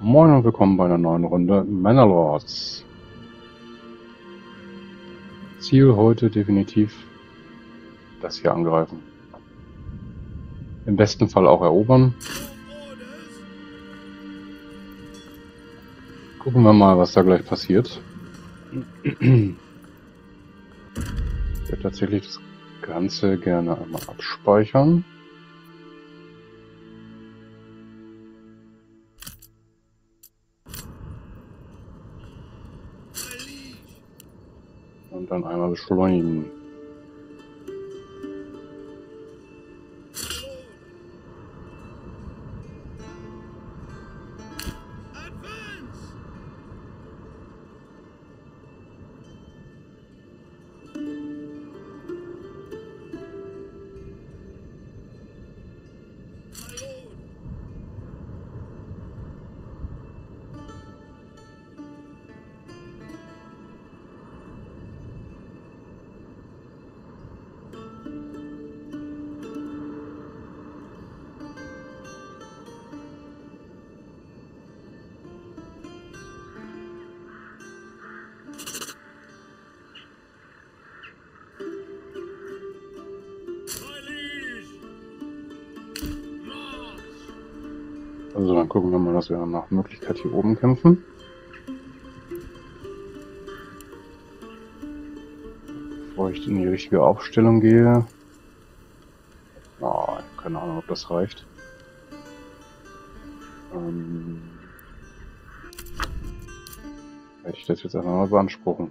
Moin und willkommen bei einer neuen Runde Mannerlords. Ziel heute definitiv das hier angreifen. Im besten Fall auch erobern. Gucken wir mal, was da gleich passiert. Ich würde tatsächlich das Ganze gerne einmal abspeichern. Dann einmal beschleunigen. Dass wir nach Möglichkeit hier oben kämpfen. Bevor ich in die richtige Aufstellung gehe. Oh, keine Ahnung, ob das reicht. Ähm, werde ich das jetzt einfach mal beanspruchen.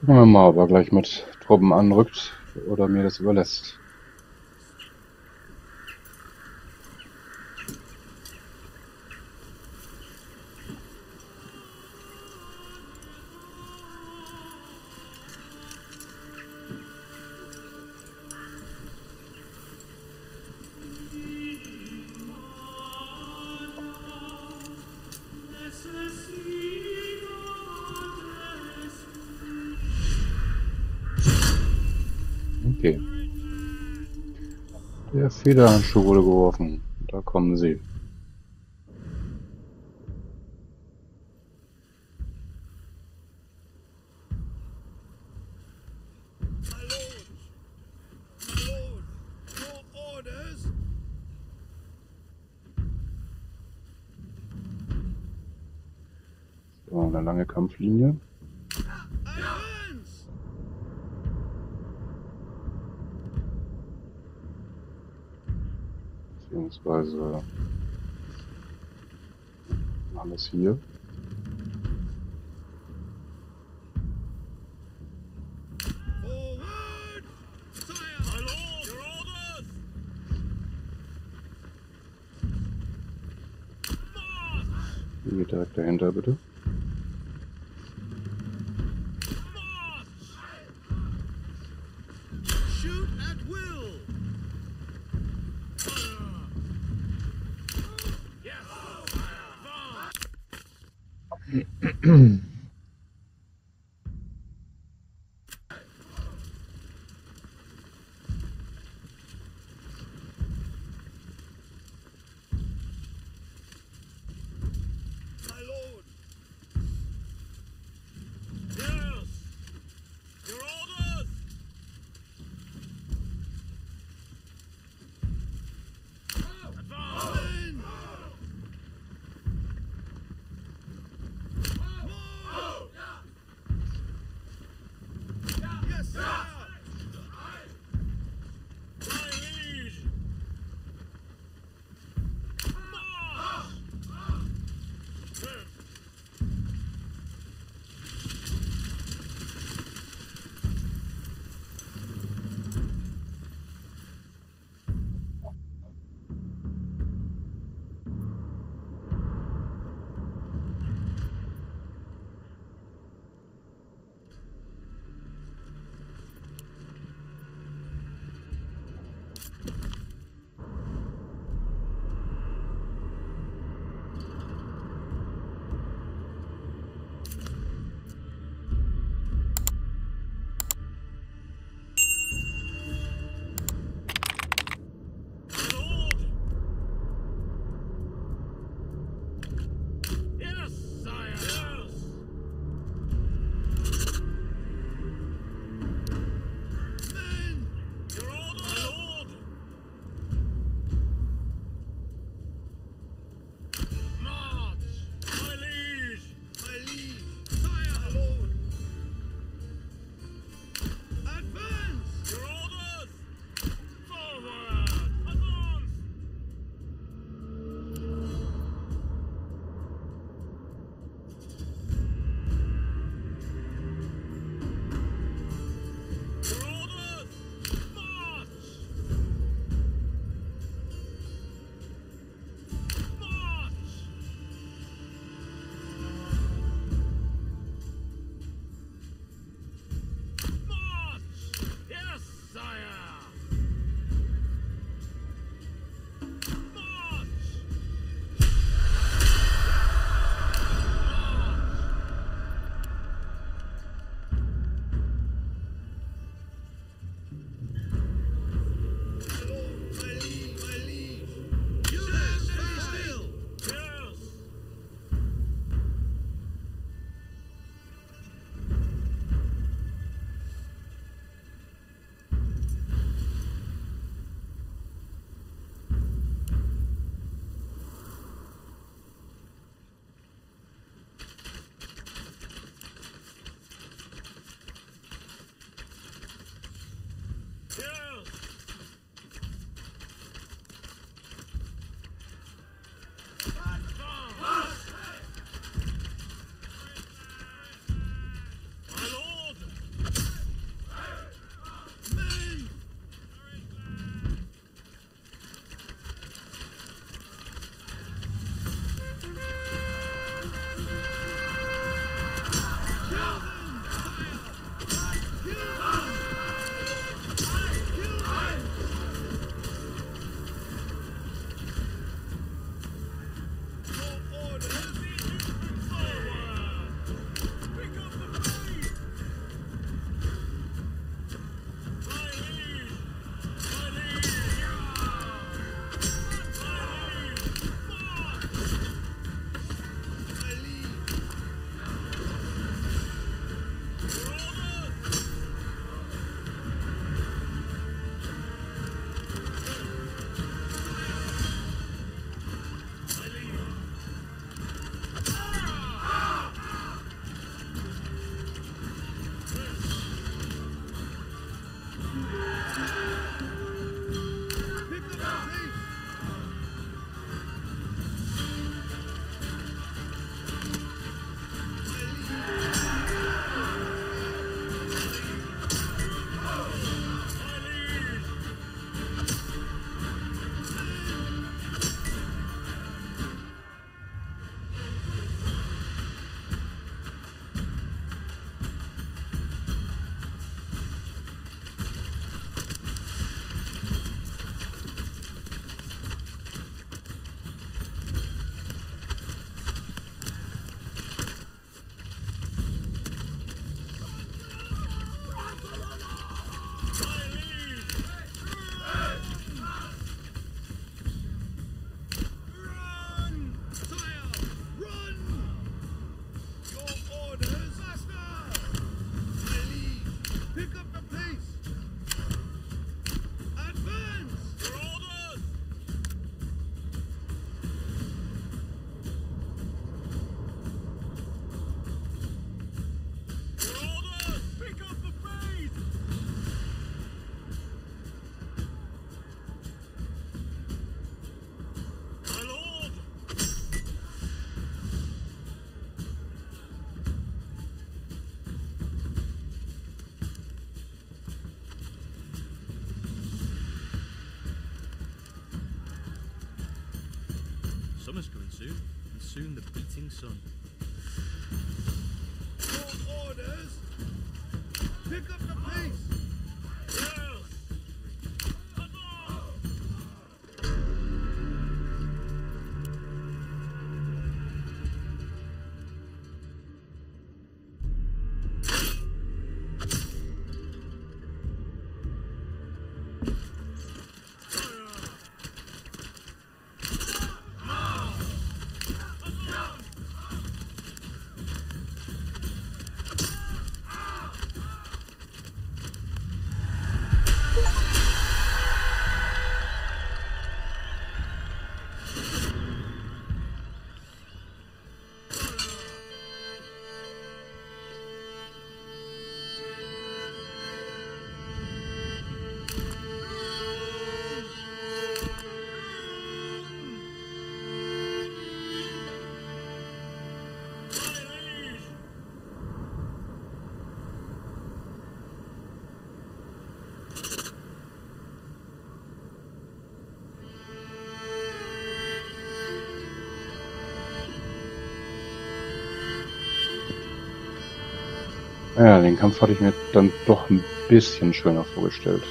Gucken wir mal, ob er gleich mit Truppen anrückt oder mir das überlässt. Federhandschuh wurde geworfen. Da kommen sie. So, eine lange Kampflinie. Alles soon the beating sun. Ja, den Kampf hatte ich mir dann doch ein bisschen schöner vorgestellt.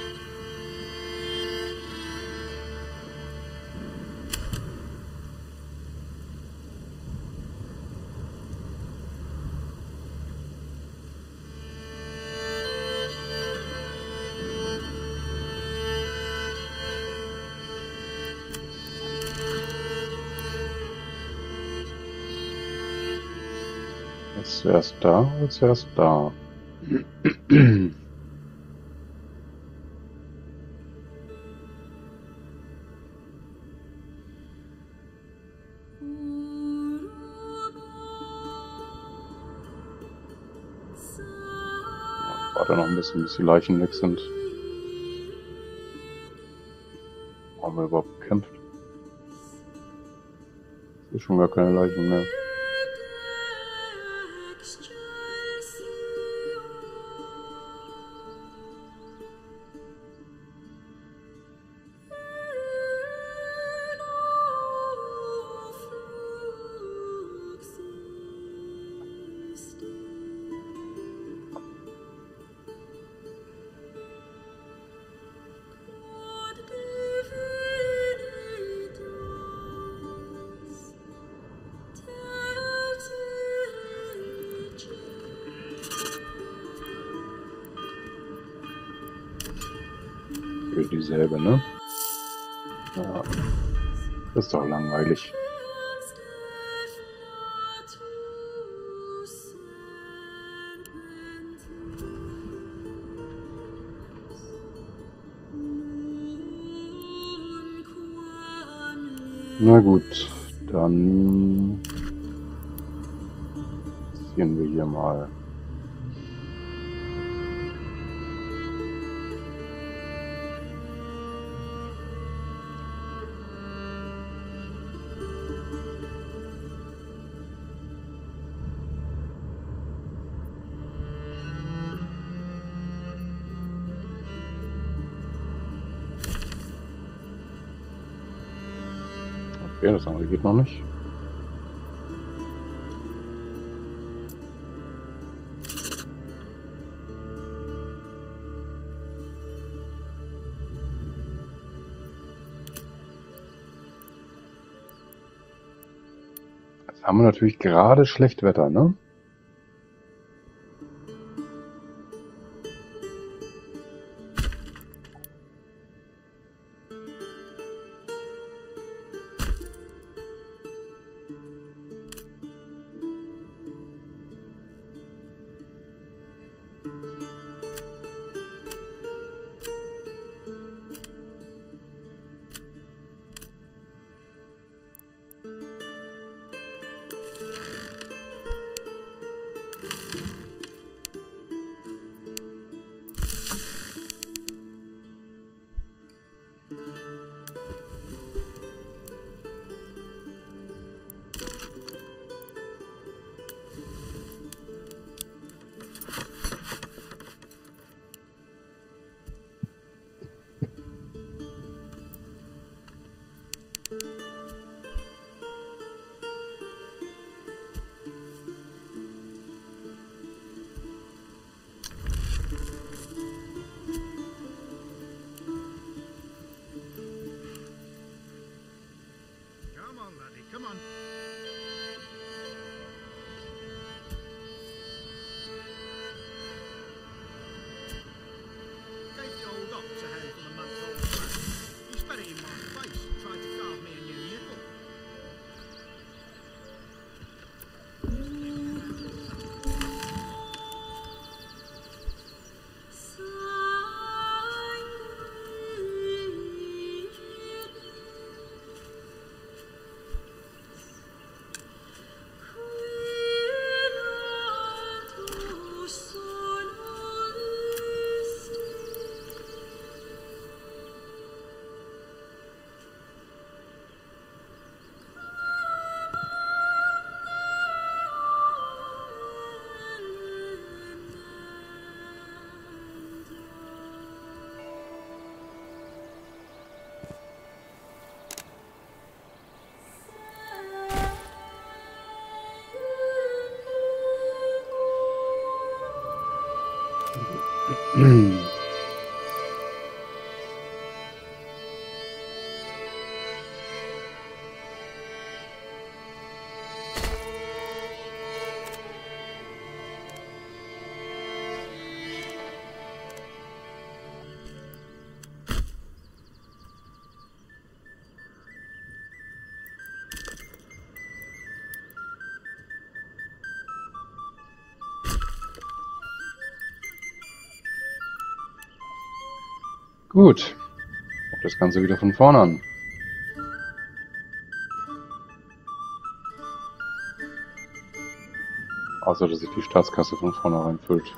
Zuerst da, jetzt zuerst da. Warte noch ein bisschen, bis die Leichen weg sind. Haben wir überhaupt gekämpft? Es ist schon gar keine Leichen mehr. Für dieselbe, ne? Ja. Ist doch langweilig. Na gut, dann ziehen wir hier mal. Das andere geht noch nicht. Jetzt haben wir natürlich gerade schlecht Wetter, ne? Mm. Gut. Das Ganze wieder von vorne an. Außer, dass sich die Staatskasse von vornherein füllt.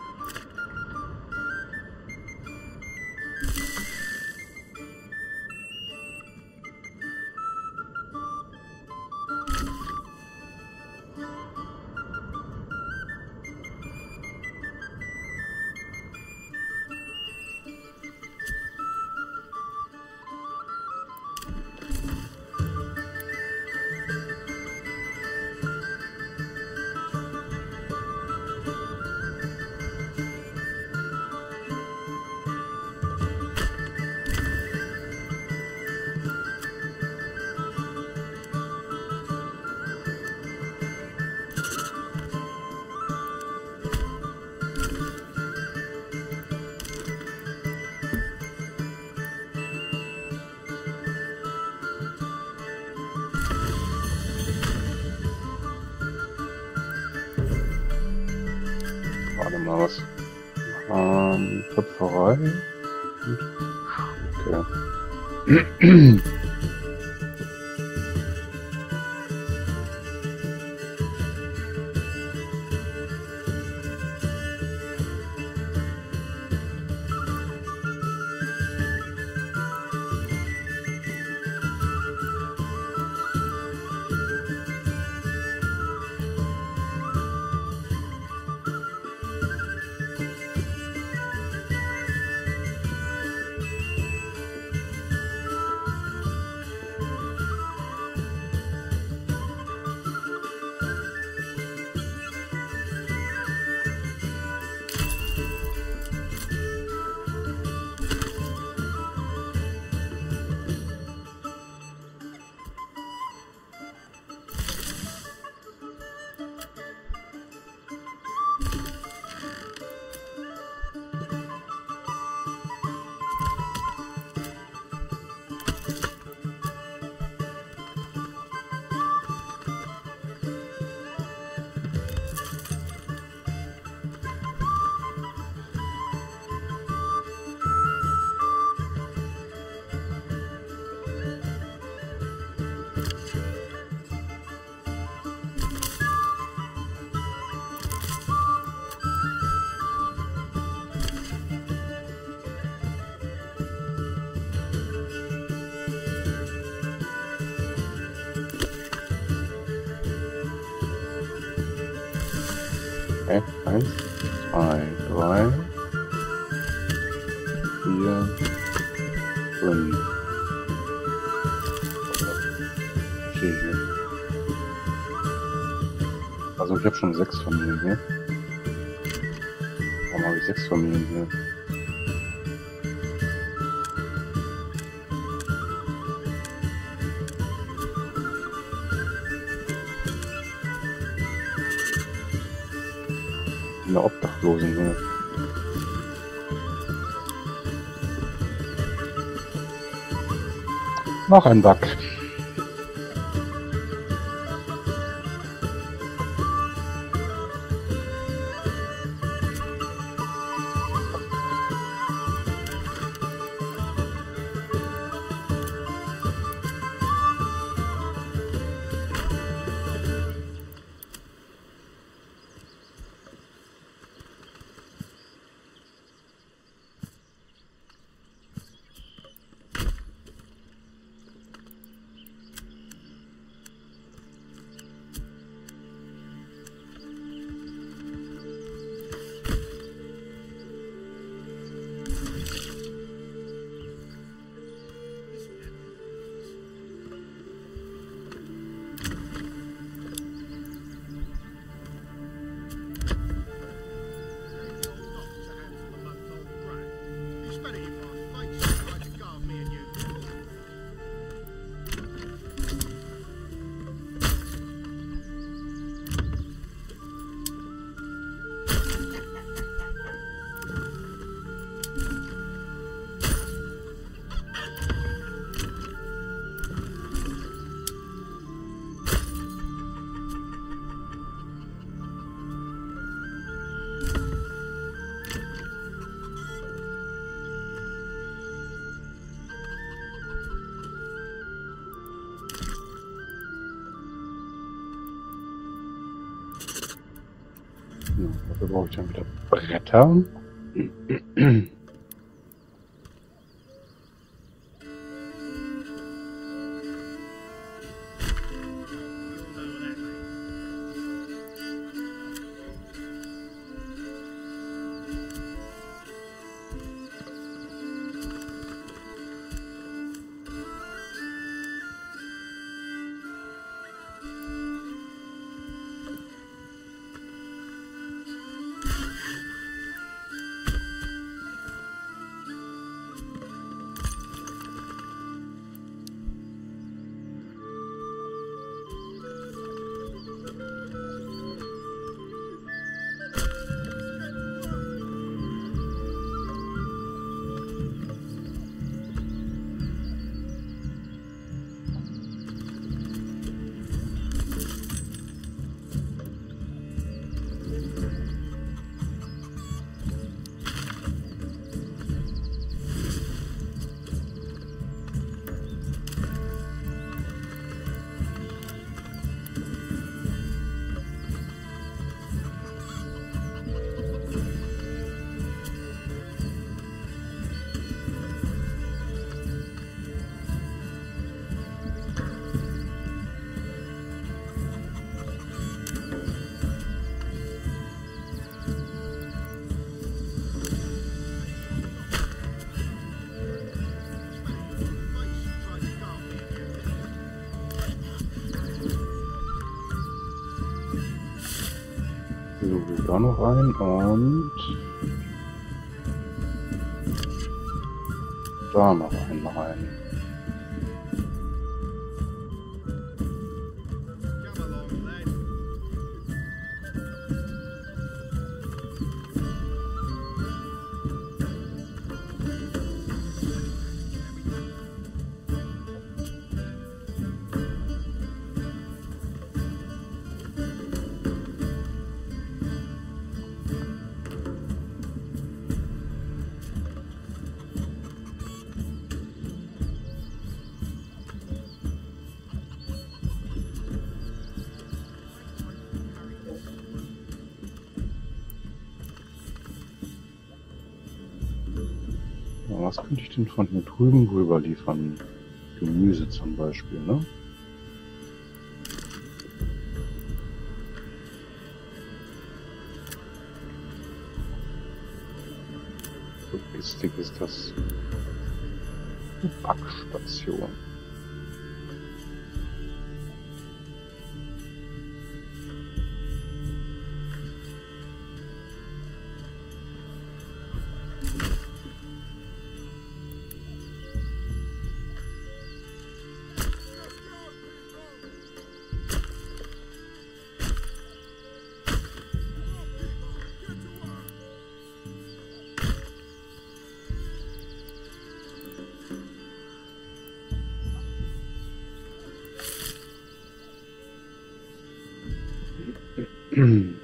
schon sechs Familien hier. Warum habe ich sechs Familien hier? Eine Obdachlosen hier. Noch ein Bug. brauche ich dann wieder Bretter. noch ein und da noch rein. drüben rüber liefern. Gemüse zum Beispiel, ne? Mm.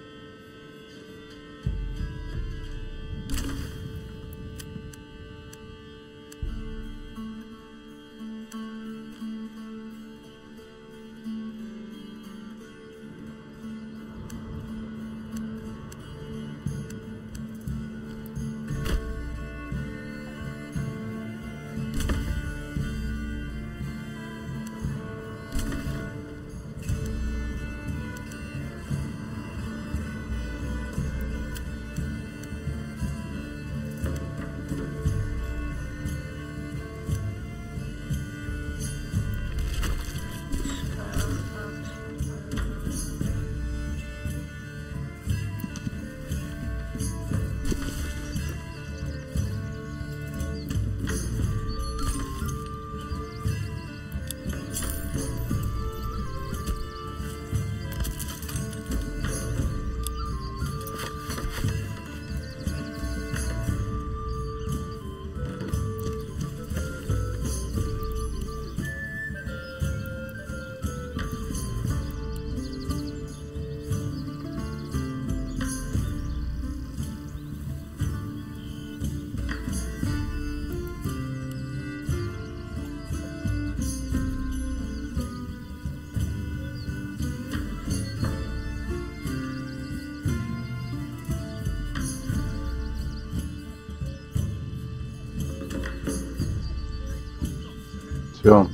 Tja.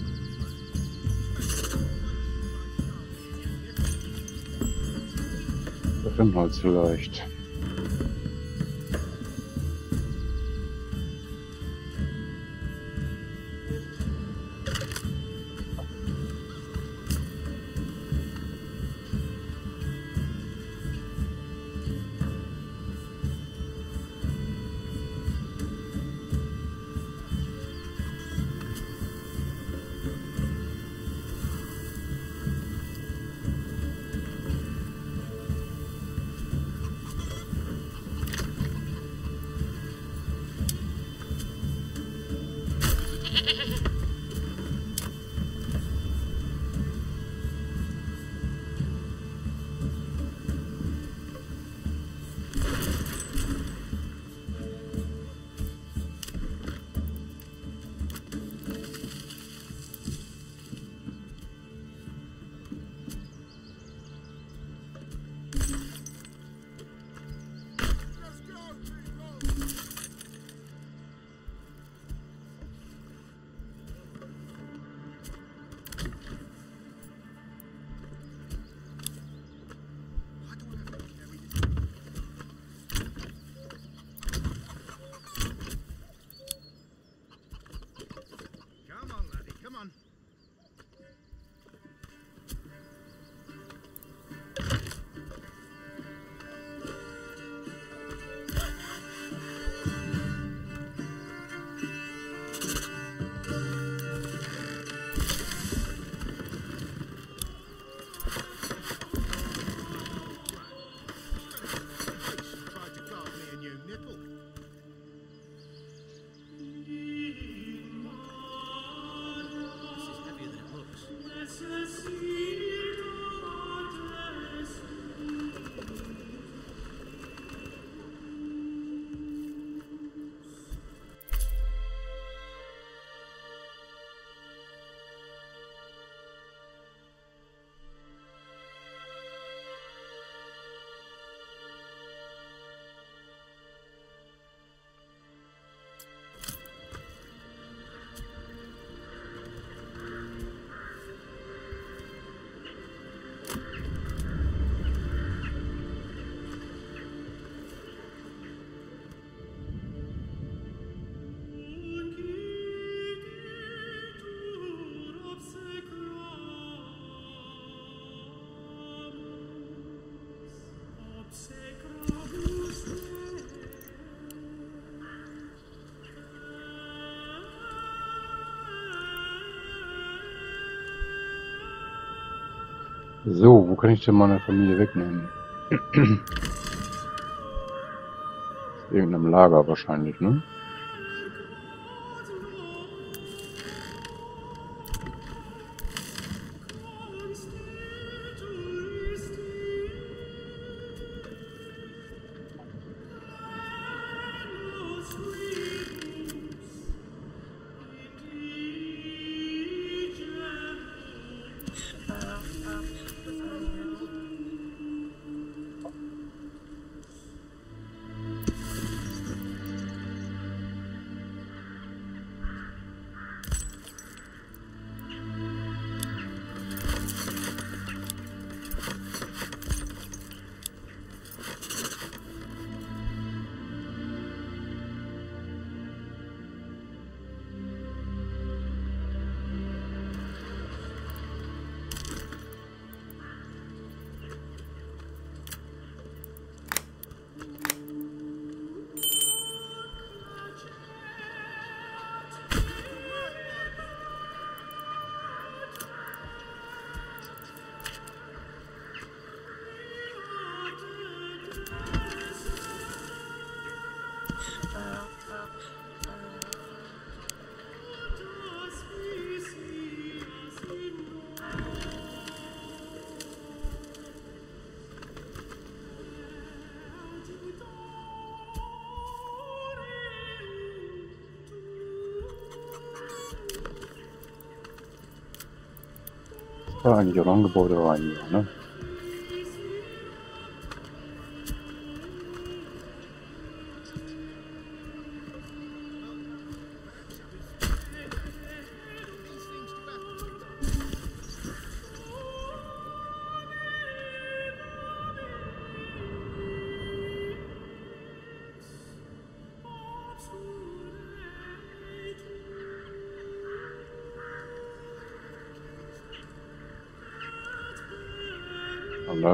Brennholz vielleicht. So, wo kann ich denn meine Familie wegnehmen? Irgendeinem Lager wahrscheinlich, ne? War eigentlich auch noch ein Gebäude rein, ja, ne? These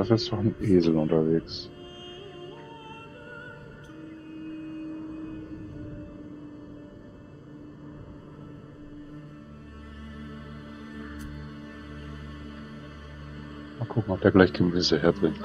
da ist doch ein Esel unterwegs. Mal gucken, ob der gleich Gemüse herbringt.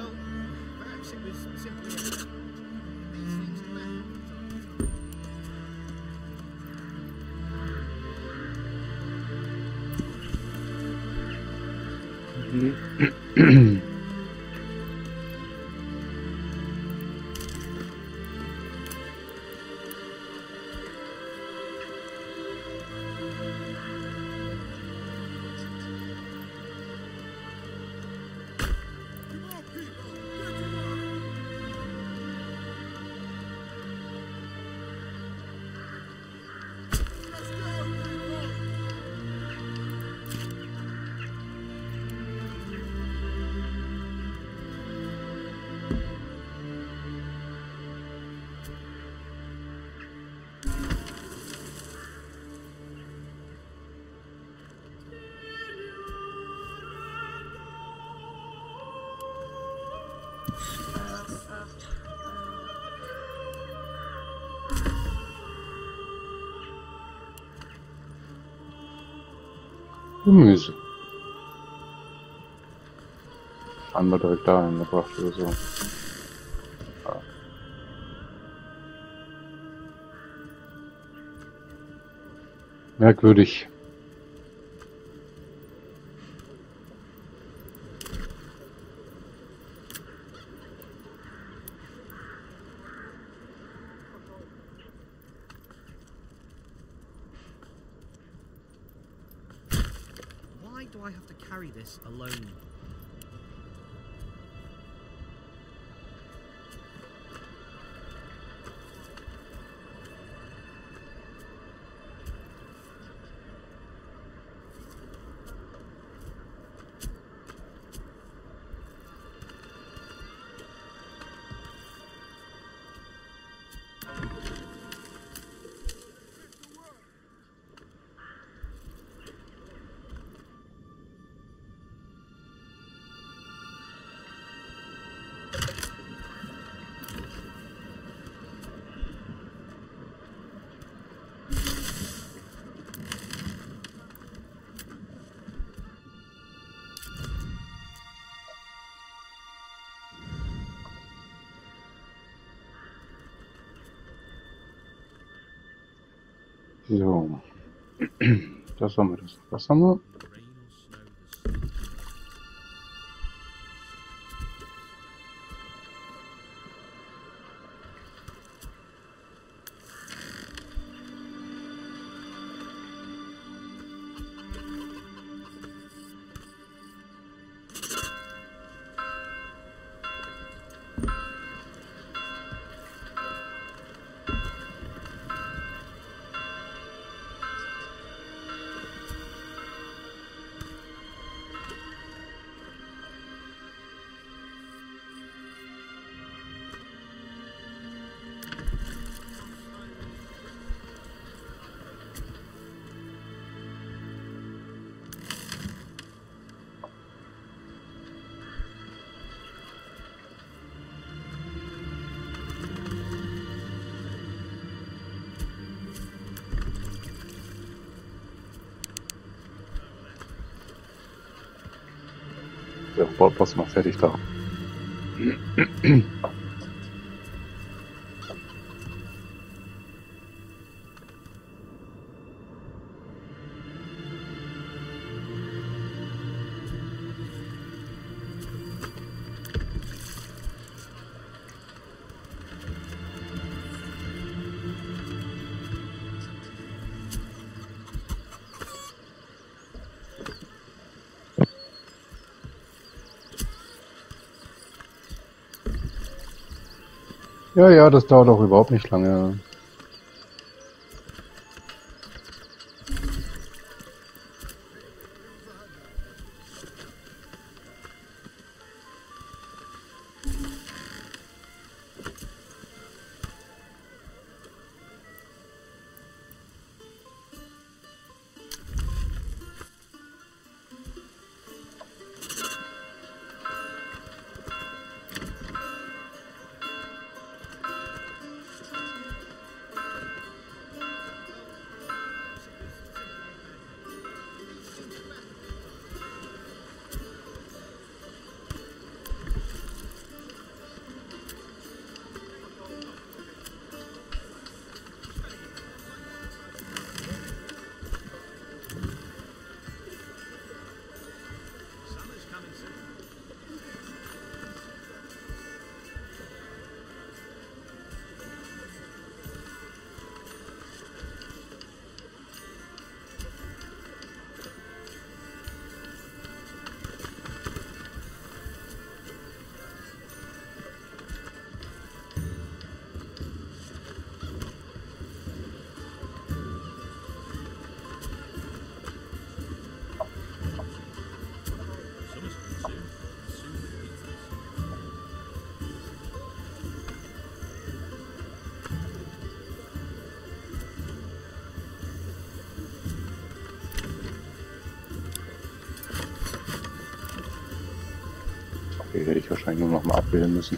Gemüse. Einmal direkt dahin gebracht oder so. Ja. Merkwürdig. asombros. Pasamos. Boss mal fertig da. Ja, ja, das dauert auch überhaupt nicht lange. Okay, hätte ich wahrscheinlich nur noch mal abwählen müssen.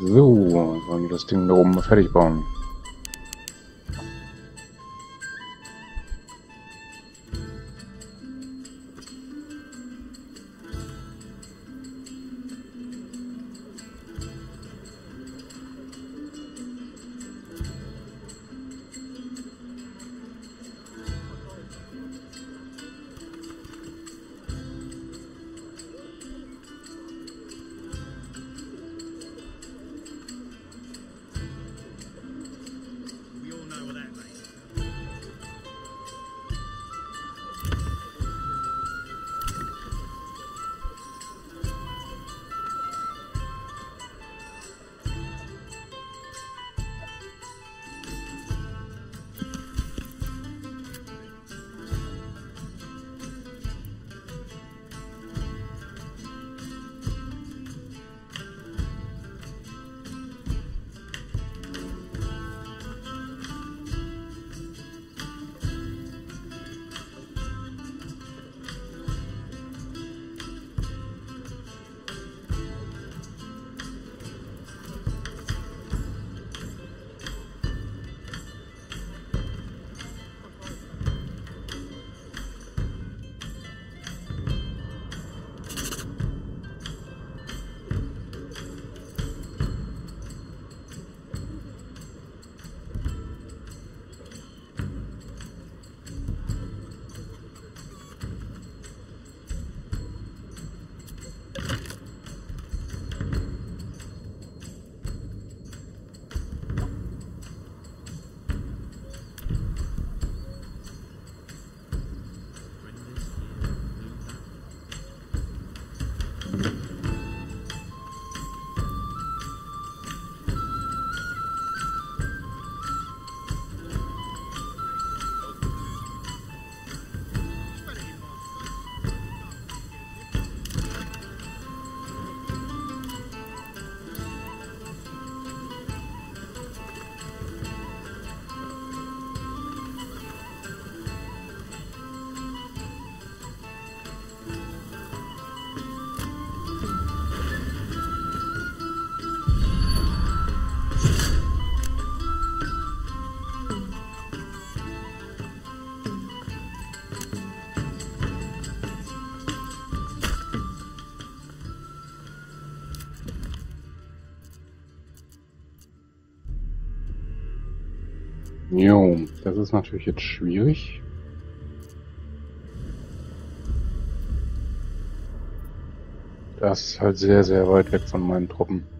So, sollen wir das Ding da oben fertig bauen. Ist natürlich jetzt schwierig. Das ist halt sehr, sehr weit weg von meinen Truppen.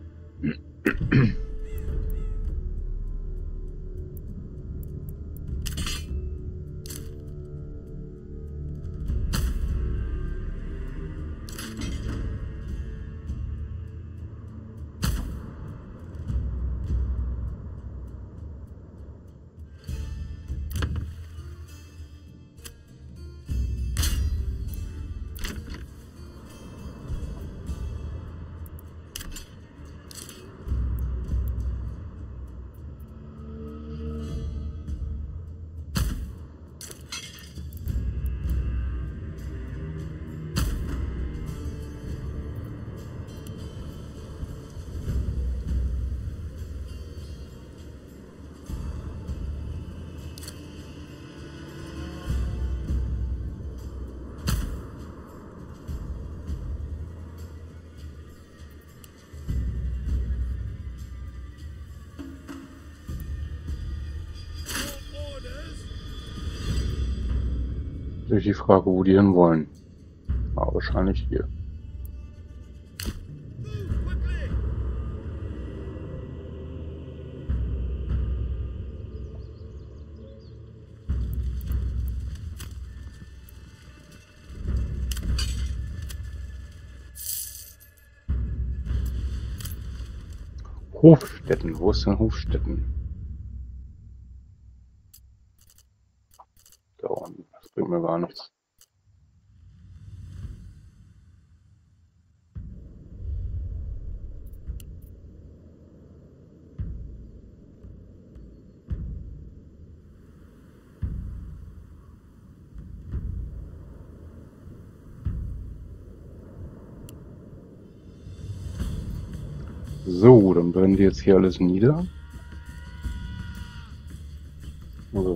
Durch die Frage, wo die hin wollen. Aber wahrscheinlich hier. Hofstetten, wo ist denn Hofstetten? Silvano So, dann brennen die jetzt hier alles nieder.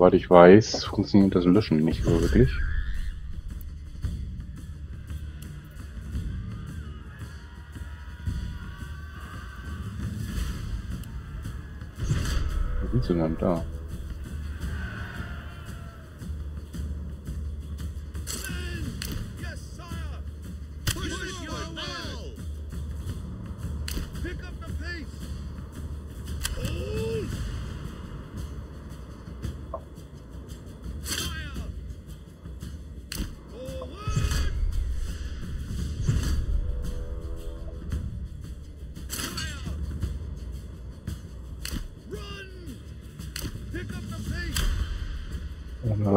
Soweit ich weiß, funktioniert das Löschen nicht wirklich. Wo sind sie denn da?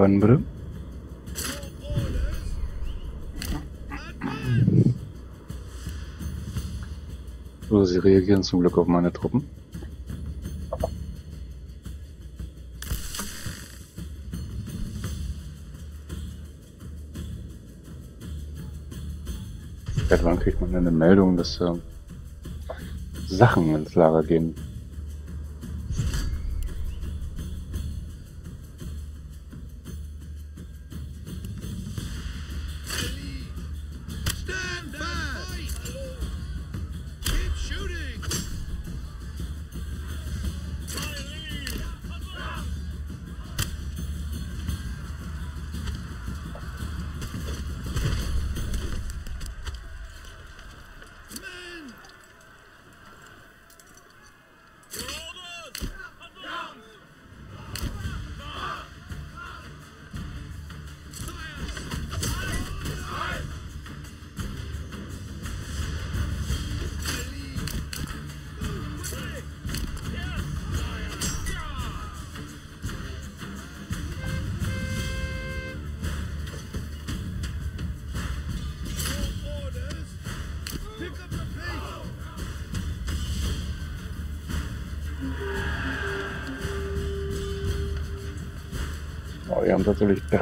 Rein, bitte. So, sie reagieren zum Glück auf meine Truppen. Seit wann kriegt man denn eine Meldung, dass äh, Sachen ins Lager gehen?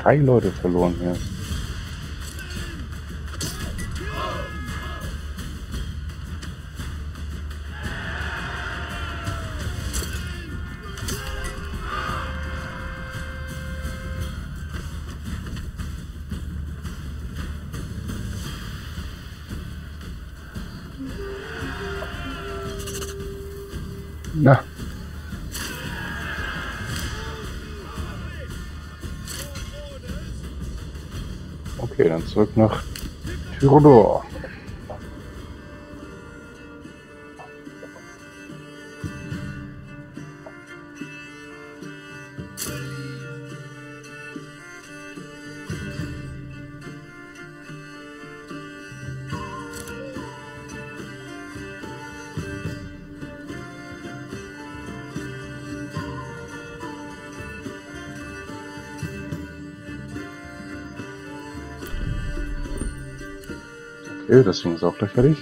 Drei Leute verloren hier. Dann zurück nach Tyrodor. Ding ist auch gleich fertig.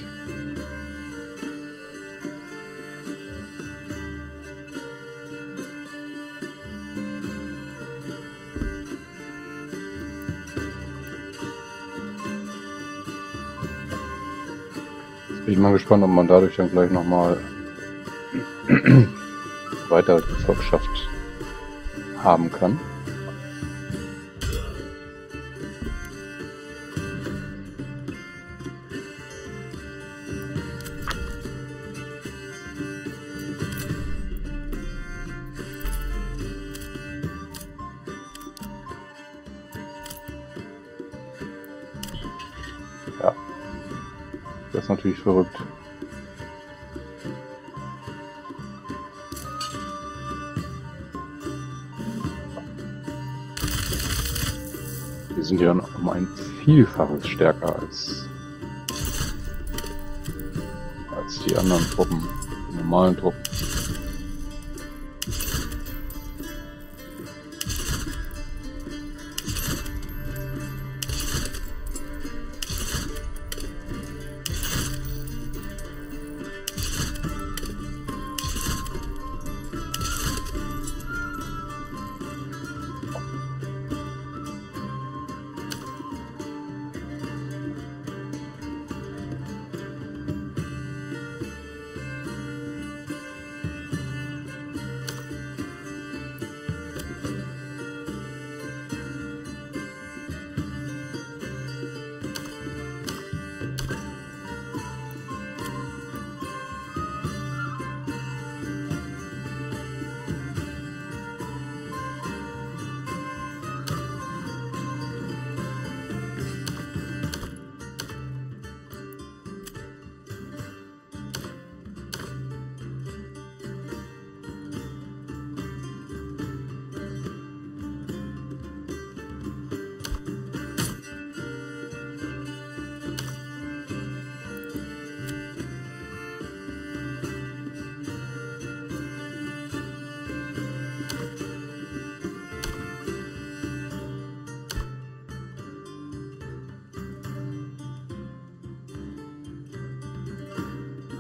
Jetzt bin ich mal gespannt, ob man dadurch dann gleich nochmal weitere Gefolgschaft haben kann. Vielfaches stärker als, als die anderen Truppen, die normalen Truppen.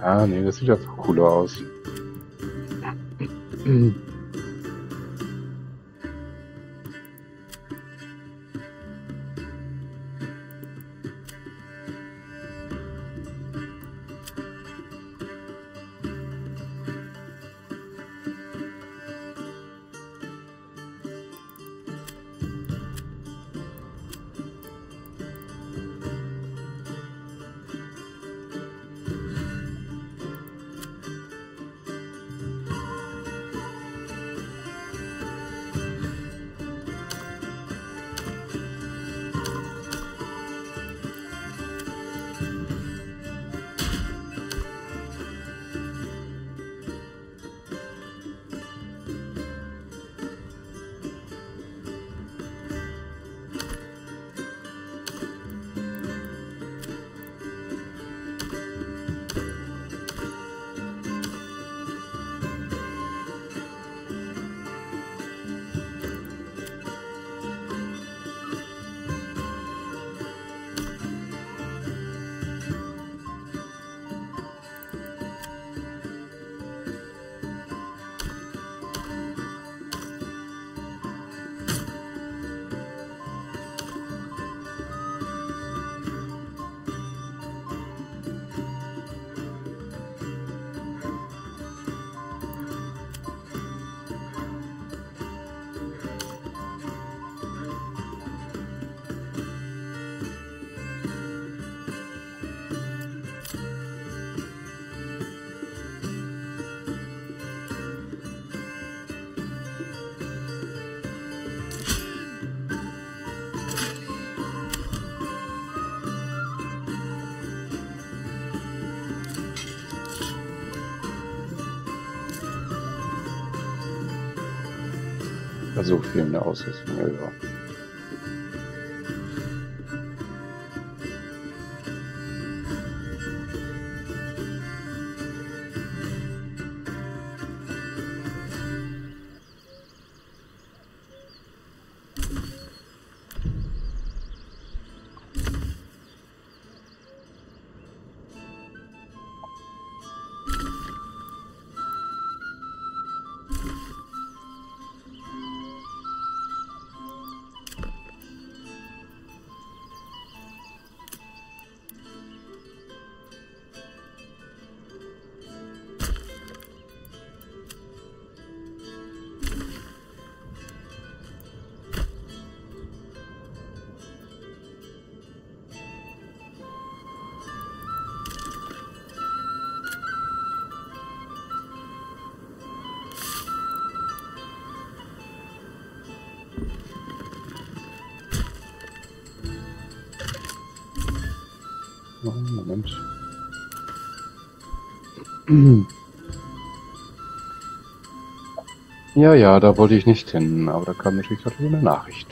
Ah, nee, das sieht einfach cooler aus. Also fehlende Ausrüstung, ja, ja. Moment. Ja, ja, da wollte ich nicht hin, aber da kam natürlich gerade eine Nachricht.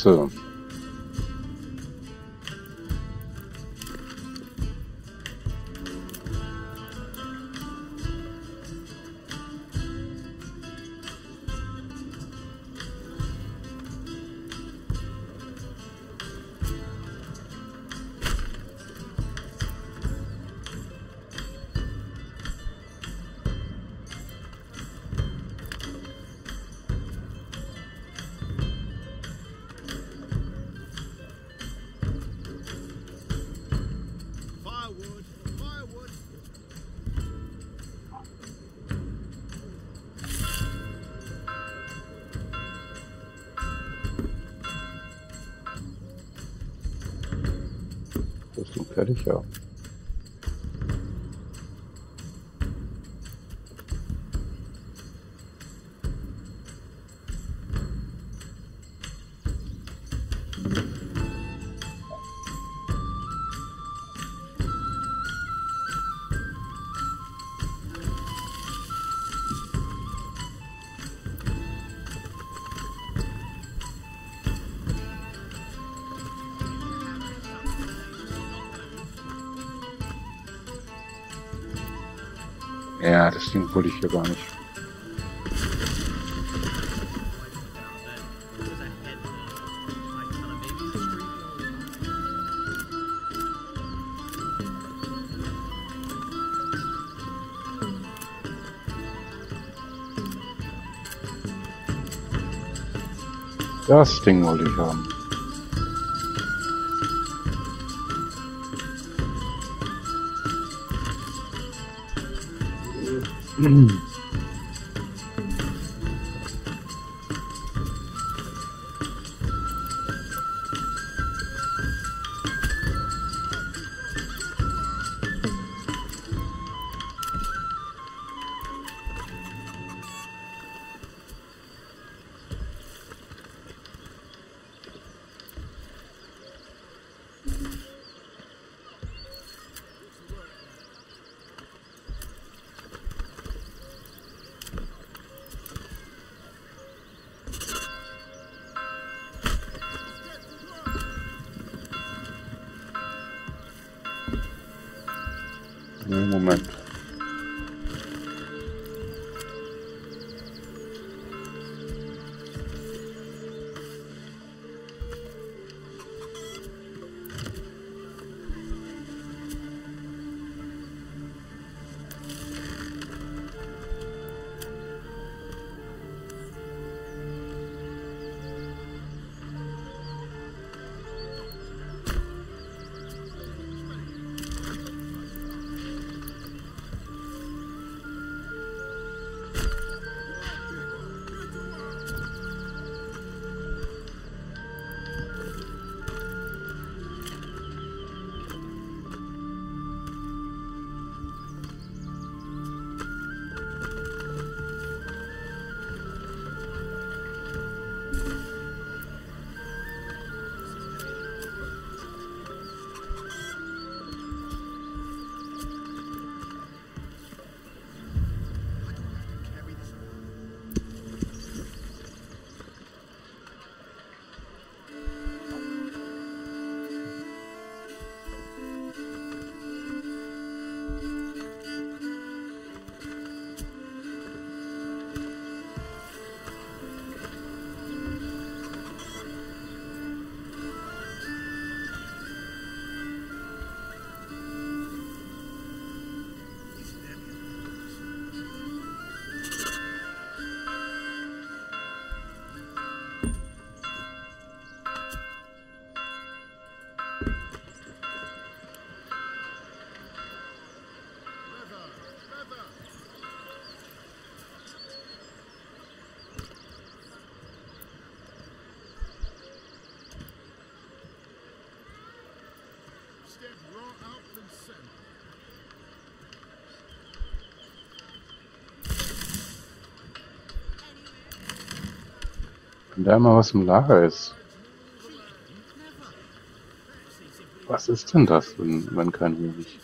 soon. Das fertig, ja. Wollte ich hier gar nicht. Das Ding wollte ich haben. mm. Wenn da mal was im Lager ist. Was ist denn das, wenn, wenn kein Honig?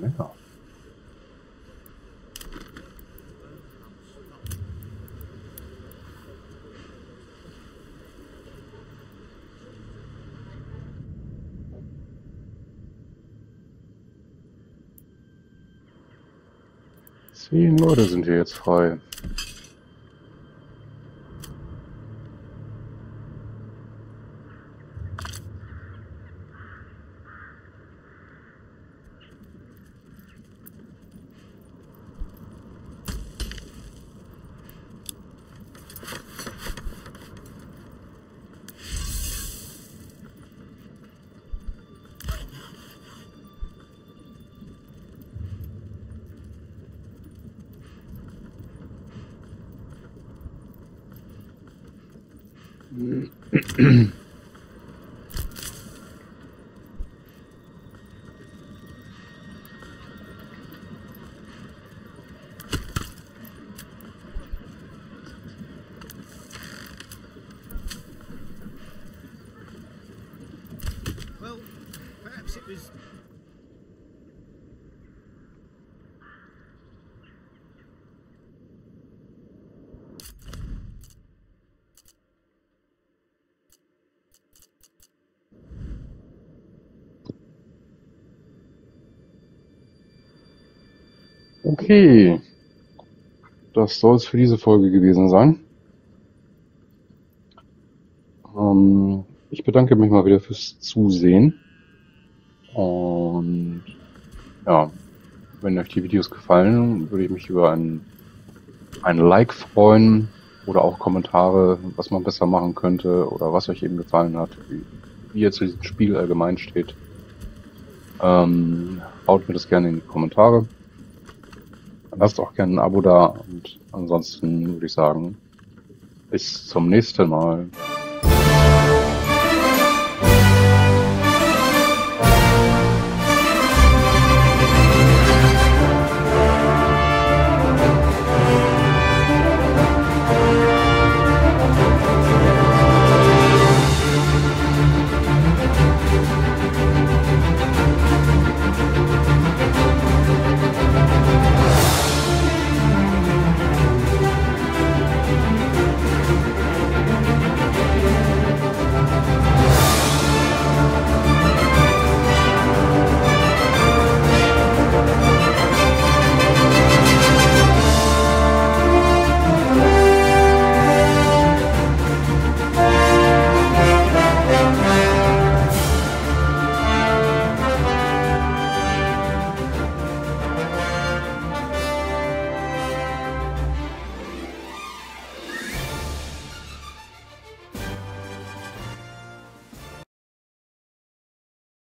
Ja. Zehn Leute sind hier jetzt frei. Was. Okay. Das soll es für diese Folge gewesen sein. Ähm, ich bedanke mich mal wieder fürs Zusehen. Und ja, wenn euch die Videos gefallen, würde ich mich über ein, ein Like freuen oder auch Kommentare, was man besser machen könnte oder was euch eben gefallen hat, wie, ihr zu diesem Spiel allgemein steht. Ähm, haut mir das gerne in die Kommentare. Lasst auch gerne ein Abo da und ansonsten würde ich sagen, bis zum nächsten Mal.